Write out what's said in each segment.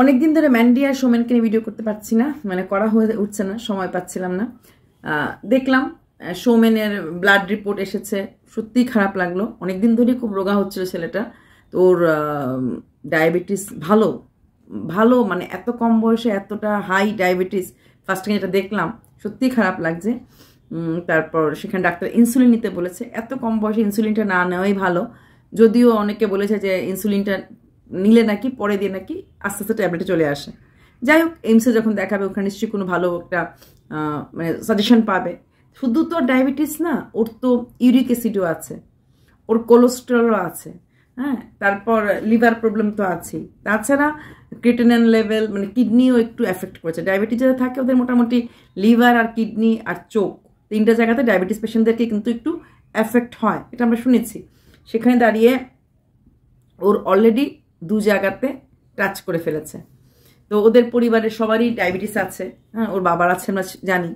অনেকদিন ধরে ম্যান্ডি আর সোমেনকে নিয়ে ভিডিও করতে পারছি না। মানে করা হয়ে উঠছে না, সময় পাচ্ছিলাম না। দেখলাম সোমেনের ব্লাড রিপোর্ট এসেছে। সত্যিই খারাপ লাগল। অনেকদিন ধরেই খুব রোগা হচ্ছিল ছেলেটা। তো ওর ডায়াবেটিস ভালো ভালো মানে এত কম বয়সে এতটা হাই ডায়াবেটিস ফার্স্ট যেটা দেখলাম, সত্যিই খারাপ লাগছে। তারপর সেখানে ডাক্তার ইনসুলিন নিতে বলেছে। এত কম বয়সে ইনসুলিনটা না নেওয়াই ভালো। যদিও অনেকে বলেছে যে ইনসুলিনটা নিলে নাকি, পরে দিয়ে নাকি আস্তে আস্তে ট্যাবলেটে চলে আসে। যাই হোক এইমসে যখন দেখাবে, ওখানে নিশ্চয়ই কোনো ভালো একটা মানে সাজেশন পাবে। শুধু তো ডায়াবেটিস না, ওর তো ইউরিক অ্যাসিডও আছে, ওর কোলেস্টেরলও আছে হ্যাঁ? তারপর লিভার প্রবলেম তো আছেই। তাছাড়া ক্রিটেনান লেভেল মানে কিডনিও একটু এফেক্ট করেছে। ডায়াবেটিস যারা থাকে, ওদের মোটামুটি লিভার আর কিডনি আর চোখ, তিনটা জায়গাতে ডায়াবেটিস পেশেন্টদেরকে কিন্তু একটু এফেক্ট হয়। এটা আমরা শুনেছি। সেখানে দাঁড়িয়ে ওর অলরেডি দু জায়গাতে টাচ করে ফেলেছে। তো ওদের পরিবারের সবারই ডায়াবেটিস আছে। হ্যাঁ ওর বাবার আছে, আমরা জানি।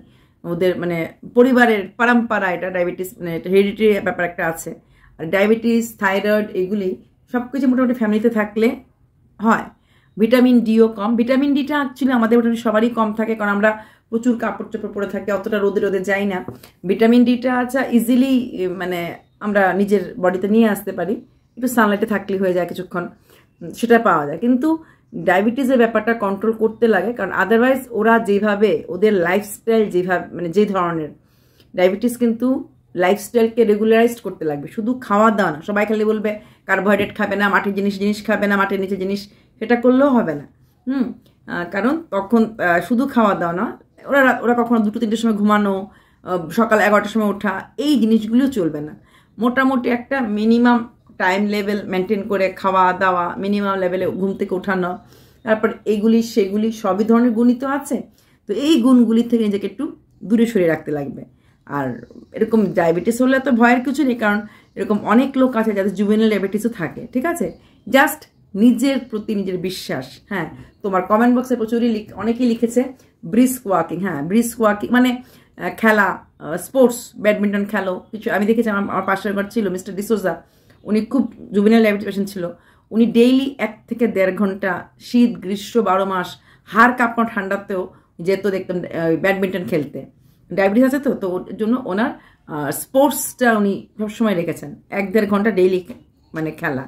ওদের মানে পরিবারের পারাম্পারা এটা ডায়াবেটিস মানে হেরিডিটারি ব্যাপার একটা আছে। আর ডায়াবেটিস, থাইরয়েড এগুলি সব কিছু মোটামুটি ফ্যামিলিতে থাকলে হয়। ভিটামিন ডিও কম। ভিটামিন ডিটা অ্যাকচুয়ালি আমাদের মোটামুটি সবারই কম থাকে, কারণ আমরা প্রচুর কাপড় চোপড় পরে থাকি, অতটা রোদে রোদে যাই না। ভিটামিন ডিটা আচ্ছা ইজিলি মানে আমরা নিজের বডিতে নিয়ে আসতে পারি। একটু সানলাইটে থাকলে হয়ে যায় কিছুক্ষণ। সেটা পাওয়া যায়। কিন্তু ডায়াবেটিসের ব্যাপারটা কন্ট্রোল করতে লাগে, কারণ আদারওয়াইজ ওরা যেভাবে ওদের লাইফস্টাইল যেভাবে মানে যে ধরনের ডায়াবেটিস কিন্তু লাইফস্টাইলকে রেগুলারাইজ করতে লাগবে। শুধু খাওয়া দাওয়া না, সবাই খালি বলবে কার্বোহাইড্রেট খাবে না, মাটির জিনিস জিনিস খাবে না, মাটির নিচে জিনিস, সেটা করলেও হবে না। হুম কারণ তখন শুধু খাওয়া দাওয়া না, ওরা ওরা কখনো দুটো, তিনটের সময় ঘুমানো সকাল এগারোটার সময় ওঠা, এই জিনিসগুলিও চলবে না। মোটামুটি একটা মিনিমাম টাইম লেভেল মেনটেন করে খাওয়া, দাওয়া মিনিমাম লেভেলে ঘুম থেকে ওঠানো, তারপর এইগুলি, সেগুলি সবই ধরনের গুণই তো আছে। তো এই গুণগুলি থেকে নিজেকে একটু দূরে সরিয়ে রাখতে লাগবে। আর এরকম ডায়াবেটিস হলে তো ভয়ের কিছু নেই, কারণ এরকম অনেক লোক আছে যাদের জুবেনাল ডায়াবেটিসও থাকে, ঠিক আছে? জাস্ট নিজের প্রতি নিজের বিশ্বাস হ্যাঁ? তোমার কমেন্ট বক্সে প্রচুরই লিখ, অনেকেই লিখেছে ব্রিস্ক ওয়াকিং হ্যাঁ? ব্রিস্ক ওয়াকিং মানে খেলা স্পোর্টস ব্যাডমিন্টন খেলো, কিছু, আমি দেখেছি, আমার আমার পাশের ঘর ছিল মিস্টার ডিসোজা উনি খুব জুবিনাল ডায়াবেটিস পেশেন্ট ছিল, উনি ডেইলি এক থেকে দেড় ঘণ্টা শীত, গ্রীষ্ম বারো মাস হাড় কাঁপানো ঠান্ডাতেও যেত দেখতাম ব্যাডমিন্টন খেলতে। ডায়াবেটিস আছে তো তো ওর জন্য ওনার স্পোর্টসটা উনি সবসময় রেখেছেন। এক দেড় ঘণ্টা ডেইলি মানে খেলা।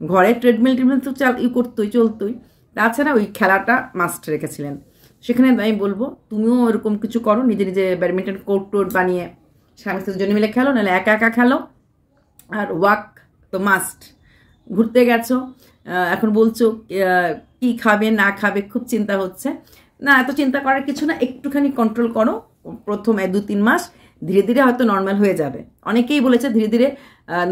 ঘরে ট্রেডমিল ট্রেডমিল তো চাল, ই করতোই, চলতোই। তাছাড়া ওই খেলাটা মাস্ট রেখেছিলেন। সেখানে আমি বলব, তুমিও এরকম কিছু করো, নিজে নিজে ব্যাডমিন্টন কোর্ট টোর্ট বানিয়ে স্বামী জন্য মিলে খেলো, নাহলে একা একা খেলো। আর ওয়াক তো মাস্ট ঘুরতে গেছো এখন বলছো কি খাবে, না খাবে, খুব চিন্তা হচ্ছে। না, এত চিন্তা করার কিছু না, একটুখানি কন্ট্রোল করো, প্রথম দু তিন মাস, ধীরে ধীরে হয়তো নর্মাল হয়ে যাবে। অনেকেই বলেছে ধীরে ধীরে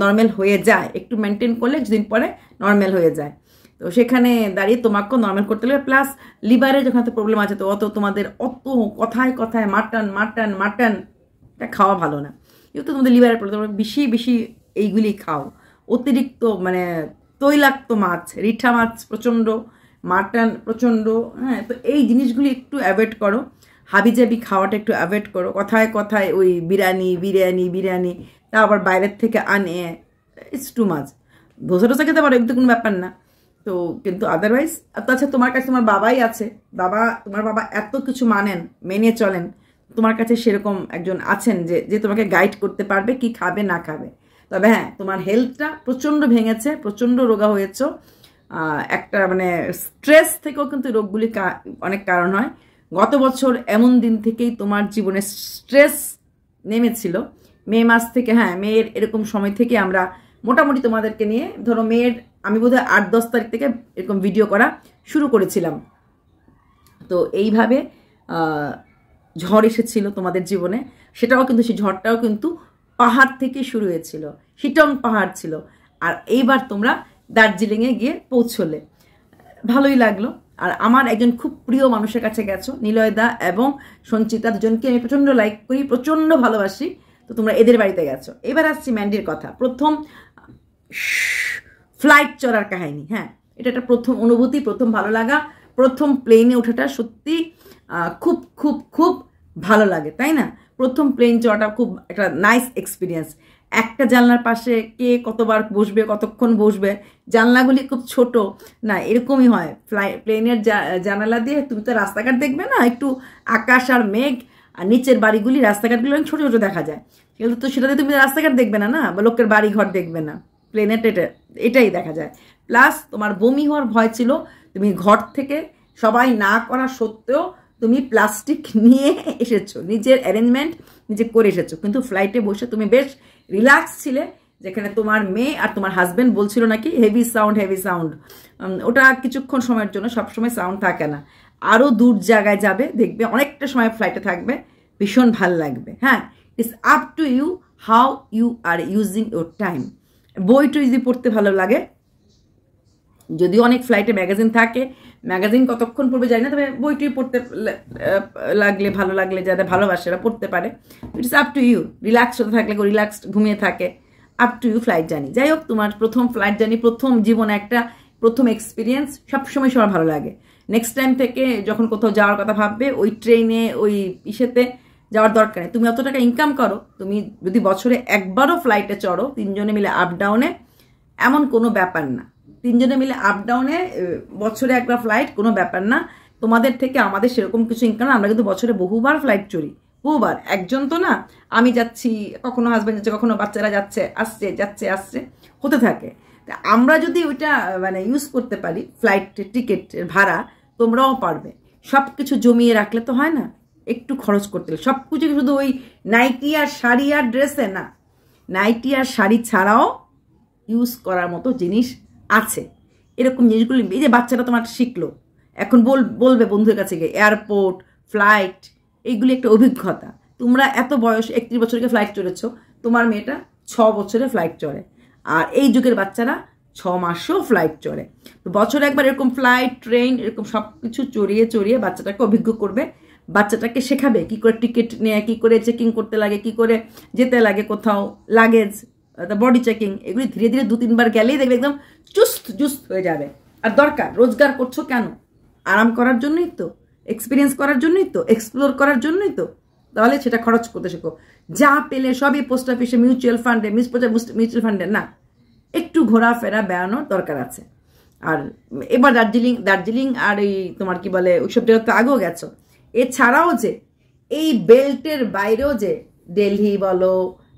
নর্মাল হয়ে যায়। একটু মেনটেন করলে কিছুদিন পরে নর্মাল হয়ে যায়। তো সেখানে দাঁড়িয়ে তোমাকেও নর্মাল করতে হবে। প্লাস লিভারে যখন তো প্রবলেম আছে, তো অত তোমাদের অত কথায় কথায় মাটন মাটন মাটন, এটা খাওয়া ভালো না। যেহেতু তোমাদের লিভারের প্রবলেম বেশি বেশি এইগুলি খাও। অতিরিক্ত মানে তৈলাক্ত মাছ, রিঠা মাছ প্রচণ্ড, মাটন প্রচণ্ড হ্যাঁ তো এই জিনিসগুলি একটু অ্যাভয়েড করো। হাবিজাবি খাওয়াটা একটু অ্যাভয়েড করো। কথায় কথায় ওই বিরিয়ানি বিরিয়ানি বিরিয়ানি, তা আবার বাইরের থেকে আনে, ইটস টু মাছ ধোসা টোসা খেতে পারো, এগুলো কোনো ব্যাপার না। তো কিন্তু আদারওয়াইজ তাছাড়া তোমার কাছে তোমার বাবাই আছে। বাবা, তোমার বাবা এত কিছু মানেন, মেনে চলেন। তোমার কাছে সেরকম একজন আছেন যে যে তোমাকে গাইড করতে পারবে কি খাবে, না খাবে। তবে হ্যাঁ তোমার হেলথটা প্রচণ্ড ভেঙেছে, প্রচণ্ড রোগা হয়েছ। একটা মানে স্ট্রেস থেকেও কিন্তু রোগগুলি অনেক কারণ হয়। গত বছর এমন দিন থেকেই তোমার জীবনে স্ট্রেস নেমেছিল। মে মাস থেকে হ্যাঁ মেয়ের এরকম সময় থেকে আমরা মোটামুটি তোমাদেরকে নিয়ে, ধরো মেয়ের, আমি বোধহয় আট দশ তারিখ থেকে এরকম ভিডিও করা শুরু করেছিলাম। তো এইভাবে ঝড় এসেছিল তোমাদের জীবনে। সেটাও কিন্তু, সেই ঝড়টাও কিন্তু পাহাড় থেকে শুরু হয়েছিল হিটং পাহাড় ছিল। আর এইবার তোমরা দার্জিলিংয়ে গিয়ে পৌঁছলে। ভালোই লাগল। আর আমার একজন খুব প্রিয় মানুষের কাছে গেছো, নিলয়দা এবং সঞ্চিতা, দুজনকে আমি প্রচণ্ড লাইক করি, প্রচণ্ড ভালোবাসি। তো তোমরা এদের বাড়িতে গেছো। এবার আসছি ম্যান্ডির কথা। প্রথম ফ্লাইট চড়ার কাহিনী। হ্যাঁ এটা একটা প্রথম অনুভূতি, প্রথম ভালো লাগা, প্রথম প্লেনে ওঠাটা সত্যি খুব খুব খুব ভালো লাগে, তাই না? প্রথম প্লেন চড়াটা খুব একটা নাইস এক্সপিরিয়েন্স একটা জানলার পাশে কে কতবার বসবে, কতক্ষণ বসবে, জানলাগুলি খুব ছোট। না, এরকমই হয়। ফ্লাই প্লেনের জানালা দিয়ে তুমি তো রাস্তাঘাট দেখবে না, একটু আকাশ আর মেঘ আর নিচের বাড়িগুলি রাস্তাঘাটগুলি অনেক ছোটো ছোটো দেখা যায়। কিন্তু তো সেটাতে তুমি রাস্তাঘাট দেখবে না না? বা লোকের বাড়ি ঘর দেখবে না। প্লেনের এটা এটাই দেখা যায়। প্লাস তোমার বমি হওয়ার ভয় ছিল। তুমি ঘর থেকে সবাই না করা সত্ত্বেও তুমি প্লাস্টিক নিয়ে এসেছ, নিজের অ্যারেঞ্জমেন্ট নিজে করে এসেছ। কিন্তু ফ্লাইটে বসে তুমি বেশ রিল্যাক্স ছিলে, যেখানে তোমার মেয়ে আর তোমার হাজব্যান্ড বলছিল নাকি হেভি সাউন্ড হেভি সাউন্ড ওটা কিছুক্ষণ সময়ের জন্য সবসময় সাউন্ড থাকে না। আরও দূর জায়গায় যাবে, দেখবে অনেকটা সময় ফ্লাইটে থাকবে, ভীষণ ভালো লাগবে। হ্যাঁ it's up to you how you are using your time বইটা যদি পড়তে ভালো লাগে যদিও অনেক ফ্লাইটে ম্যাগাজিন থাকে ম্যাগাজিন কতক্ষণ পড়বে জানি না, তবে বইটি পড়তে লাগলে, ভালো লাগলে যারা ভালোবাসে এরা পড়তে পারে। It's up to you relax হতে থাকলে রিল্যাক্সড ঘুমিয়ে থাকে। Up to you flight journey যাই হোক, তোমার প্রথম ফ্লাইট জার্নি প্রথম জীবনে একটা, প্রথম এক্সপিরিয়েন্স সবসময় সবার ভালো লাগে। নেক্সট টাইম থেকে যখন কোথাও যাওয়ার কথা ভাববে, ওই ট্রেনে ওই ইসেতে যাওয়ার দরকার নেই। তুমি অত টাকা ইনকাম করো, তুমি যদি বছরে একবারও ফ্লাইটে চড়ো, তিনজনে মিলে আপ ডাউনে এমন কোনো ব্যাপার না। তিনজনে মিলে আপ ডাউনে বছরে একবার ফ্লাইট কোনো ব্যাপার না। তোমাদের থেকে আমাদের সেরকম কিছু ইনকাম আমরা কিন্তু বছরে বহুবার ফ্লাইট চড়ি। বহুবার। একজন তো না, আমি যাচ্ছি, কখনো হাজব্যান্ড যাচ্ছে, কখনো বাচ্চারা যাচ্ছে, আসছে যাচ্ছে, আসছে, হতে থাকে। আমরা যদি ওইটা মানে ইউজ করতে পারি ফ্লাইট টিকিটের ভাড়া, তোমরাও পারবে। সব কিছু জমিয়ে রাখলে তো হয় না। একটু খরচ করতে সব কিছু শুধু ওই নাইটি আর শাড়ি আর ড্রেসে না। নাইটি আর শাড়ি ছাড়াও ইউজ করার মতো জিনিস আছে। এরকম জিনিসগুলো, এই যে বাচ্চারা তোমার শিখলো। এখন বল, বলবে বন্ধুর কাছে গিয়ে এয়ারপোর্ট ফ্লাইট এইগুলি একটা অভিজ্ঞতা। তোমরা এত বয়স একত্রিশ বছরকে ফ্লাইট চড়েছ, তোমার মেয়েটা ছ বছরে ফ্লাইট চড়ে। আর এই যুগের বাচ্চারা ছ মাসেও ফ্লাইট চড়ে। তো বছরে একবার এরকম ফ্লাইট ট্রেন এরকম সব কিছু চড়িয়ে চড়িয়ে বাচ্চাটাকে অভিজ্ঞ করবে। বাচ্চাটাকে শেখাবে, কি করে টিকিট নেয়, কি করে চেকিং করতে লাগে, কি করে যেতে লাগে কোথাও লাগেজ বডি চেকিং এগুলি ধীরে ধীরে দু তিনবার গেলেই দেখবে একদম চুস্ত জুস্ত হয়ে যাবে। আর দরকার, রোজগার করছ কেন? আরাম করার জন্যই তো এক্সপিরিয়েন্স করার জন্যই তো এক্সপ্লোর করার জন্যই তো। তাহলে সেটা খরচ করতে শেখো। যা পেলে সবই পোস্ট অফিসে মিউচুয়াল ফান্ডে মিউচুয়াল ফান্ডে না। একটু ঘোরাফেরা, বেড়ানোর দরকার আছে। আর এবার দার্জিলিং দার্জিলিং আর এই তোমার কি বলে ওইসব জায়গা তো আগেও গেছো। এছাড়াও যে, এই বেল্টের বাইরেও যে, দিল্লি বলো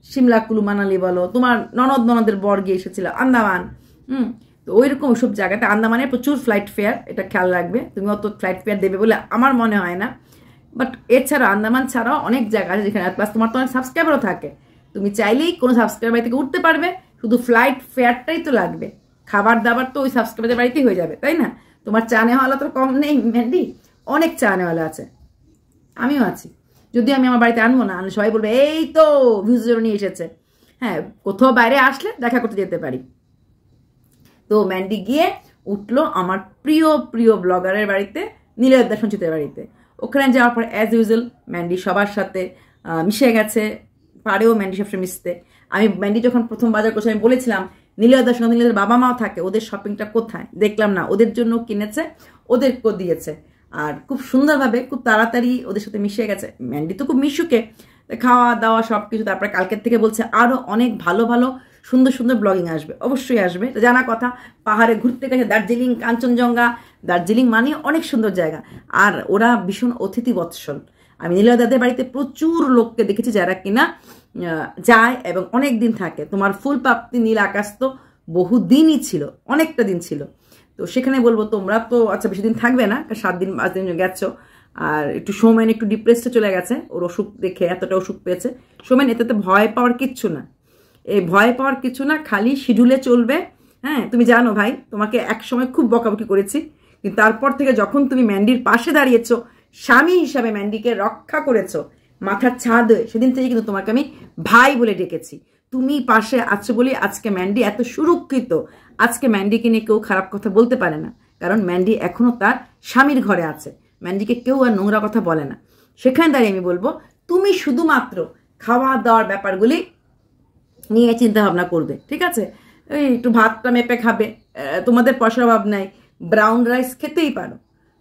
সিমলা কুলু মানালি বলো, তোমার ননদ ননদের বর্গে এসেছিল, আন্দামান। হুম, তো ওই রকম ওইসব জায়গাতে আন্দামানে প্রচুর ফ্লাইট ফেয়ার এটা খেয়াল রাখবে। তুমি অত ফ্লাইট ফেয়ার দেবে বলে আমার মনে হয় না। বাট এছাড়া আন্দামান ছাড়াও অনেক জায়গা আছে যেখানে প্লাস তোমার তো অনেক সাবস্ক্রাইবারও থাকে। তুমি চাইলেই কোনো সাবস্ক্রাইবার থেকে উঠতে পারবে, শুধু ফ্লাইট ফেয়ারটাই তো লাগবে। খাবার দাবার তো ওই সাবস্ক্রাইবারের বাড়িতেই হয়ে যাবে, তাই না? তোমার চা নেওয়ালা তো কম নেই ম্যান্ডি অনেক চা নেওয়ালা আছে। আমিও আছি। যদি আমি আমার বাড়িতে আনব না, আনলে সবাই বলবে, এই তো ভিউজের নিয়ে এসেছে। হ্যাঁ কোথাও বাইরে আসলে দেখা করতে যেতে পারি। তো ম্যান্ডি গিয়ে উঠল আমার প্রিয় প্রিয় ব্লগারের বাড়িতে নীলদ্দা সঞ্চিতের বাড়িতে। ওখানে যাওয়ার পর অ্যাজ ইউজুয়াল ম্যান্ডি সবার সাথে মিশে গেছে। পারেও ম্যান্ডি সবসময় মিশতে। আমি ম্যান্ডি যখন প্রথম বাজার করছি, আমি বলেছিলাম নীলদার সঙ্গে নীলদার বাবা মাও থাকে, ওদের শপিংটা কোথায়? দেখলাম না, ওদের জন্য কিনেছে, ওদেরকেও দিয়েছে। আর খুব সুন্দরভাবে খুব তাড়াতাড়ি ওদের সাথে মিশে গেছে। ম্যান্ডি তো খুব মিশুকে। খাওয়া দাওয়া সব কিছু তারপরে কালকের থেকে বলছে আরও অনেক ভালো ভালো সুন্দর সুন্দর ব্লগিং আসবে। অবশ্যই আসবে। জানা কথা। পাহাড়ে ঘুরতে গেছে দার্জিলিং, কাঞ্চনজঙ্ঘা। দার্জিলিং মানে অনেক সুন্দর জায়গা। আর ওরা ভীষণ অতিথি বৎসল। আমি নীলদাদের বাড়িতে প্রচুর লোককে দেখেছি যারা কিনা যায় এবং অনেক দিন থাকে। তোমার ফুল প্রাপ্তি নীল আকাশ তো বহু দিনই ছিল, অনেকটা দিন ছিল। তো সেখানে বলব, তোমরা তো আচ্ছা বেশি দিন থাকবে না সাত দিন, পাঁচ দিন গেছো, আর একটু সোমেন একটু ডিপ্রেসডে চলে গেছে, ওর অসুখ দেখে এতটা অসুখ পেয়েছে। সোমেন এতে ভয় পাওয়ার কিচ্ছু না। এই ভয় পাওয়ার কিছু না, খালি শিডিউলে চলবে হ্যাঁ তুমি জানো ভাই, তোমাকে এক সময় খুব বকাবকি করেছি, কিন্তু তারপর থেকে যখন তুমি ম্যান্ডির পাশে দাঁড়িয়েছো, স্বামী হিসাবে ম্যান্ডিকে রক্ষা করেছ, মাথার ছাদ সেদিন থেকে কিন্তু তোমাকে আমি ভাই বলে ডেকেছি। তুমি পাশে আছো বলে আজকে ম্যান্ডি এত সুরক্ষিত। আজকে ম্যান্ডিকে নিয়ে কেউ খারাপ কথা বলতে পারে না। কারণ ম্যান্ডি এখনও তার স্বামীর ঘরে আছে। ম্যান্ডিকে কেউ আর নোংরা কথা বলে না। সেখানে দাঁড়িয়ে আমি বলব, তুমি শুধুমাত্র খাওয়া দাওয়ার ব্যাপারগুলি নিয়ে চিন্তা ভাবনা করবে, ঠিক আছে? ওই একটু ভাতটা মেপে খাবে। তোমাদের পয়সার অভাব নাই। ব্রাউন রাইস খেতেই পারো।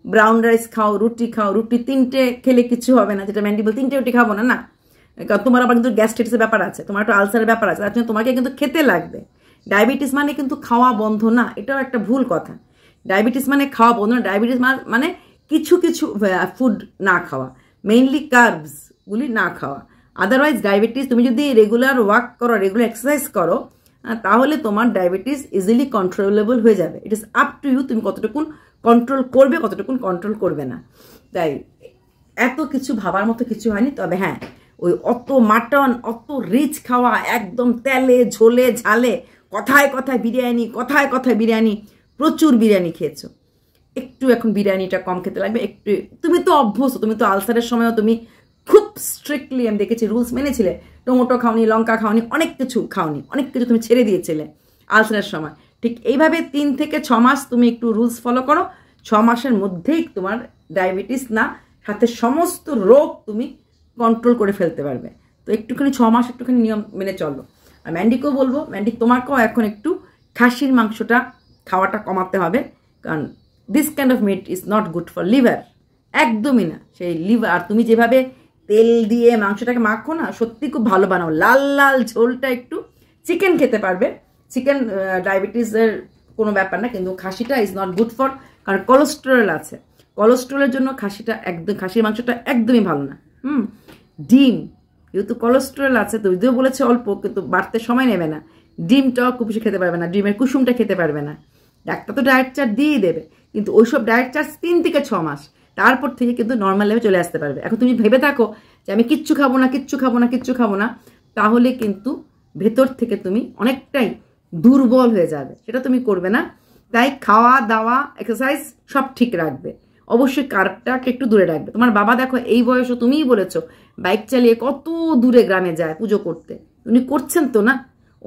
ব্রাউন রাইস খাও, রুটি খাও, রুটি তিনটে খেলে কিছু হবে না। যেটা ম্যান্ডি বল তিনটে রুটি খাব না না। তোমার আবার কিন্তু গ্যাস্ট্রাইটিসের ব্যাপার আছে, তোমার একটা আলসারের ব্যাপার আছে, তার জন্য তোমাকে কিন্তু খেতে লাগবে। ডায়াবেটিস মানে কিন্তু খাওয়া বন্ধ না, এটাও একটা ভুল কথা। ডায়াবেটিস মানে খাওয়া বন্ধ না ডায়াবেটিস মানে কিছু কিছু ফুড না খাওয়া। মেইনলি কার্বসগুলি না খাওয়া। আদারওয়াইজ ডায়াবেটিস তুমি যদি রেগুলার ওয়ার্ক করো রেগুলার এক্সারসাইজ করো তাহলে তোমার ডায়াবেটিস ইজিলি কন্ট্রোলেবল হয়ে যাবে। It is up to you তুমি কতটুকুন কন্ট্রোল করবে, কতটুকুন কন্ট্রোল করবে না। তাই, এত কিছু ভাবার মতো কিছু হয়নি, তবে হ্যাঁ ওই অত মাটন, অত রিচ খাওয়া, একদম তেলে, ঝোলে, ঝালে, কথায় কথায় বিরিয়ানি, কথায় কথায় বিরিয়ানি, প্রচুর বিরিয়ানি খেয়েছো। একটু এখন বিরিয়ানিটা কম খেতে লাগবে, একটু, তুমি তো অভ্যস্ত, তুমি তো আলসারের সময়ও তুমি খুব স্ট্রিক্টলি আমি দেখেছি রুলস মেনেছিলে, টমেটো খাওনি, লঙ্কা খাওনি, অনেক কিছু খাওনি, অনেক কিছু তুমি ছেড়ে দিয়েছিলে আলসারের সময়। ঠিক এইভাবে তিন থেকে ছ মাস তুমি একটু রুলস ফলো করো, ছ মাসের মধ্যেই তোমার ডায়াবেটিস না সাথে সমস্ত রোগ তুমি কন্ট্রোল করে ফেলতে পারবে। তো একটুখানি ছ মাস একটুখানি নিয়ম মেনে চলো। আর ম্যান্ডিকেও বলব, ম্যান্ডিক তোমাকেও এখন একটু খাসির মাংসটা খাওয়াটা কমাতে হবে। কারণ this kind of meat is not good for liver একদমই না। সেই লিভার আর তুমি যেভাবে তেল দিয়ে মাংসটাকে মাখো না, সত্যি খুব ভালো বানাও। লাল লাল ঝোলটা একটু চিকেন খেতে পারবে। চিকেন ডায়াবেটিসের কোনো ব্যাপার না, কিন্তু খাসিটা ইজ নট গুড ফর কারণ কোলেস্টেরল আছে। কোলেস্টেরলের জন্য খাসিটা একদম, খাসির মাংসটা একদমই ভালো না। হুম। ডিম, যেহেতু কোলেস্টেরল আছে, তো যদিও বলেছে অল্প, কিন্তু বাড়তে সময় নেবে না। ডিমটাও খুব বেশি খেতে পারবে না, ডিমের কুসুমটা খেতে পারবে না। ডাক্তার তো ডায়েট চার্ট দিয়েই দেবে, কিন্তু ওইসব ডায়েট চার্জ তিন থেকে ছ মাস, তারপর থেকে কিন্তু নর্মাল লেভে চলে আসতে পারবে। এখন তুমি ভেবে থাকো যে আমি কিচ্ছু খাব না, কিচ্ছু খাব না, কিচ্ছু খাব না, তাহলে কিন্তু ভেতর থেকে তুমি অনেকটাই দুর্বল হয়ে যাবে। সেটা তুমি করবে না। তাই খাওয়া দাওয়া এক্সারসাইজ সব ঠিক রাখবে। অবশ্যই কার্পটাকে একটু দূরে রাখবে। তোমার বাবা দেখো এই বয়সও তুমিই বলেছ, বাইক চালিয়ে কত দূরে গ্রামে যায় পুজো করতে। উনি করছেন তো না?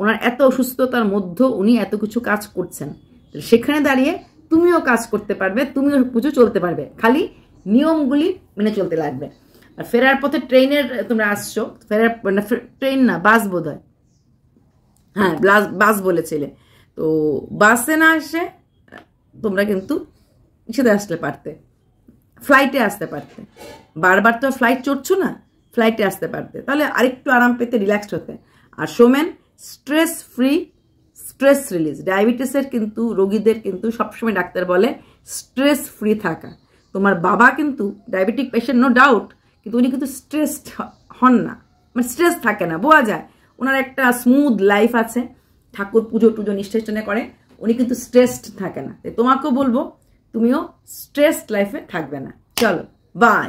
ওনার এত অসুস্থতার মধ্যে উনি এত কিছু কাজ করছেন। সেখানে দাঁড়িয়ে তুমিও কাজ করতে পারবে, তুমিও পুজো চলতে পারবে। খালি নিয়মগুলি মেনে চলতে লাগবে। আর ফেরার পথে ট্রেনের তোমরা আসছো, ফেরার মানে ট্রেন না, বাস বোধ হয় হ্যাঁ বাস বলেছিলে। তো বাসে না আসে তোমরা কিন্তু ইসেতে আসলে পারতে। ফ্লাইটে আসতে পারতে। বারবার তো ফ্লাইট চড়ছো না ফ্লাইটে আসতে পারতে। তাহলে আরেকটু আরাম পেতে রিল্যাক্সড হতে। আর সোমেন স্ট্রেস ফ্রি স্ট্রেস রিলিজ ডায়াবেটিসের কিন্তু, রোগীদের কিন্তু সবসময় ডাক্তার বলে স্ট্রেস ফ্রি থাকা। তোমার বাবা কিন্তু ডায়াবেটিক পেশেন্ট নো ডাউট কিন্তু উনি কিন্তু স্ট্রেসড হন না। মানে স্ট্রেস থাকে না, বোঝা যায়। ওনার একটা স্মুথ লাইফ আছে। ঠাকুর পুজো টুজো নিষ্ঠানে করে। উনি কিন্তু স্ট্রেসড থাকে না। তোমাকেও বলব তুমিও স্ট্রেসড লাইফে থাকবে না। চলো বাই